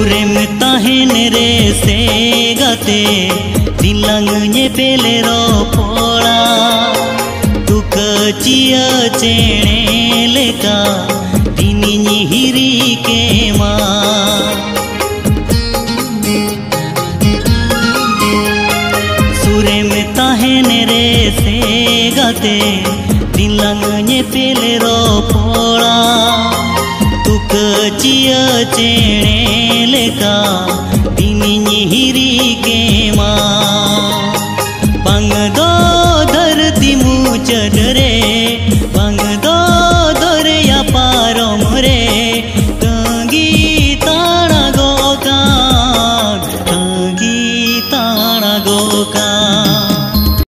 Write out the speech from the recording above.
ᱥᱩᱨᱮᱢ ᱛᱟᱦᱮᱱ ᱨᱮ ᱥᱮ ᱜᱟᱛᱮ ᱫᱤᱞᱟᱝ ᱧᱮᱯᱮᱞ ᱨᱚᱯᱚᱲᱟ ᱛᱩᱠᱟᱹ ᱪᱤᱭᱟᱹ ᱪᱮᱬᱮ ᱞᱮᱠᱟ ᱫᱤᱱᱤᱧ ᱦᱤᱨᱤ ᱠᱮᱢᱟ ᱥᱩᱨᱮᱢ ᱛᱟᱦᱮᱱ ᱨᱮ ᱥᱮ ᱜᱟᱛᱮ ᱫᱤᱞᱟᱝ ᱧᱮᱯᱮᱞ ᱨᱚᱯᱚᱲᱟ चिया चेणेलका दिनि हिरी के मा। चे हिमा धिमुचरे